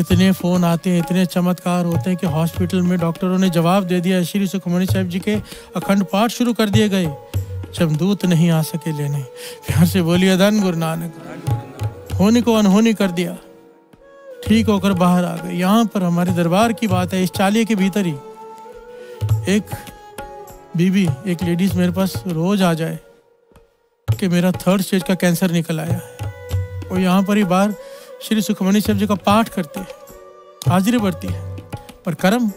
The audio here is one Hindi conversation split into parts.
इतने फ़ोन आते हैं, इतने चमत्कार होते हैं कि हॉस्पिटल में डॉक्टरों ने जवाब दे दिया। श्री सुखमणि साहब जी के अखंड पाठ शुरू कर दिए गए। जमदूत नहीं आ सके लेने, प्यार से बोलिए, धन गुरु नानक, होने को अनहोनी कर दिया। ठीक होकर बाहर आ गए। यहाँ पर हमारे दरबार की बात है, इस चालिए के भीतर ही। एक बीबी एक लेडीज़ मेरे पास रोज आ जाए कि मेरा थर्ड स्टेज का कैंसर निकल आया और यहाँ पर ही बाहर श्री सुखमणि साहब जी का पाठ करते हैं, हाजिरी बढ़ती है। पर कर्म,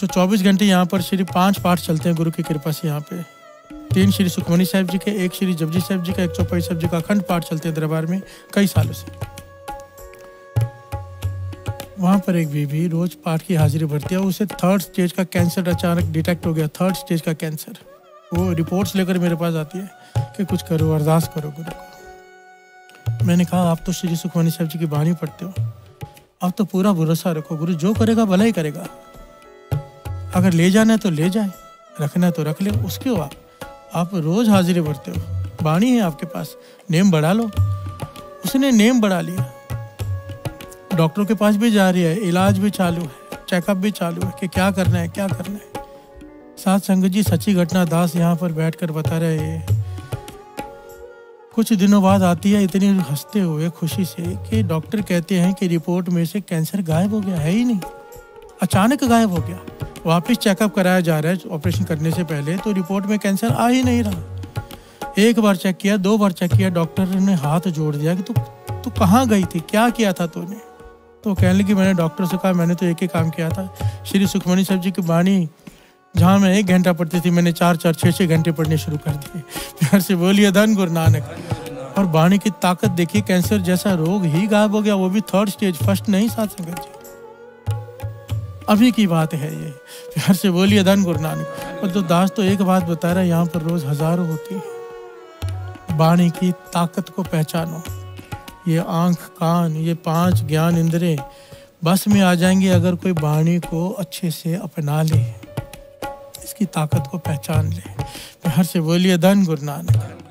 जो 24 घंटे यहाँ पर श्री पाँच पाठ चलते हैं, गुरु की कृपा से यहाँ पे। तीन श्री सुखमणि साहब जी के, एक श्री जपजी साहब जी का, एक चौपाई साहब जी का अखंड पाठ चलते हैं दरबार में, कई सालों से। वहाँ पर एक बीबी रोज पाठ की हाजिरी भरती है उसे थर्ड स्टेज का कैंसर अचानक डिटेक्ट हो गया थर्ड स्टेज का कैंसर वो रिपोर्ट्स लेकर मेरे पास आती है कि कुछ करो, अरदास करो गुरु को। मैंने कहा, आप तो श्री सुखमणि साहब जी की बाणी पढ़ते हो। आप तो पूरा भरोसा रखो, गुरु। जो करेगा, भला ही करेगा। अगर ले जाना है तो ले जाए, रखना है तो रख ले, उसके बाद आप आप रोज हाजिरी भरते हो। बाणी है आपके पास, नेम बढ़ा लो। उसने नेम बढ़ा लिया। डॉक्टरों के पास भी जा रही है, इलाज भी चालू है चेकअप भी चालू है कि क्या करना है, क्या करना है। साथ संगत जी, सच्ची घटना दास यहाँ पर बैठकर बता रहे हैं। कुछ दिनों बाद आती है, इतनी हँसते हुए, खुशी से, कि डॉक्टर कहते हैं कि रिपोर्ट में से कैंसर गायब हो गया, है ही नहीं। अचानक गायब हो गया। वापस चेकअप कराया जा रहा है, ऑपरेशन करने से पहले तो रिपोर्ट में कैंसर आ ही नहीं रहा। एक बार चेक किया, दो बार चेक किया, डॉक्टर ने हाथ जोड़ दिया कि तू तू कहाँ गई थी? क्या किया था तूने? तो कहने लगी, मैंने डॉक्टर से कहा, मैंने तो एक ही काम किया था। श्री सुखमणि साहब जी की बाणी जहाँ मैं एक घंटा पढ़ती थी, मैंने चार चार छः छः घंटे पढ़ने शुरू कर दिए। प्यार से बोलिए, धन गुरु नानक। और बाणी की ताकत देखिए, कैंसर जैसा रोग ही गायब हो गया, वो भी थर्ड स्टेज फ़र्स्ट नहीं साथ संगत जी। अभी की बात है ये। प्यार से बोलिए, धन गुरु नानक। और तो दास तो एक बात बता रहा है, यहाँ पर रोज हज़ारों होती है। बाणी की ताकत को पहचानो। ये आँख, कान, ये पाँच ज्ञान इंद्रे बस में आ जाएँगे अगर कोई बाणी को अच्छे से अपना ले। इसकी ताकत को पहचान लें। हर से बोलिए धन गुरु नानक